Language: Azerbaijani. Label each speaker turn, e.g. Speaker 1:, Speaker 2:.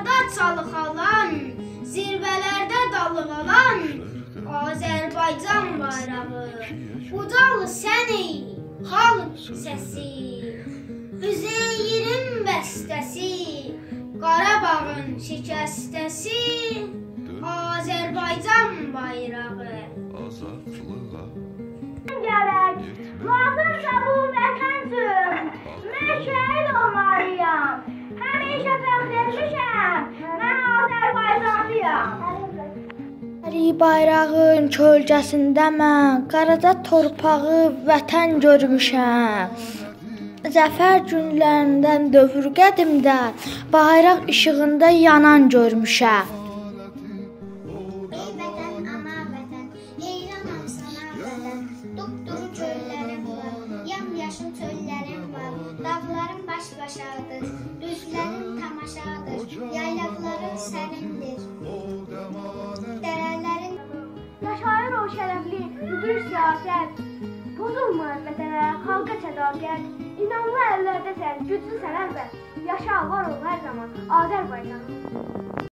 Speaker 1: dağlarda çalıq alan, zirvələrdə dalıq alan Azərbaycan bayrağı. Ucalı səni, xalq səsi. Üzeyrin bəstəsi, Qarabağın şikəstəsi, Azərbaycan bayrağı. Azadlıq
Speaker 2: Əri bayrağın kölgəsində mən Qaraca torpağı vətən görmüşəm. Zəfər günlərindən dövr qədimdə bayraq işığında yanan görmüşəm.
Speaker 1: Ey vətən, ana vətən, heyranam sana
Speaker 3: şərəfli, müdür siyasət. Pozulmur vətənə, xalqa sədaqət. İnanlı əllərdəsən, güclü sən əlbət. Yaşa, var ol hər zaman Azərbaycan.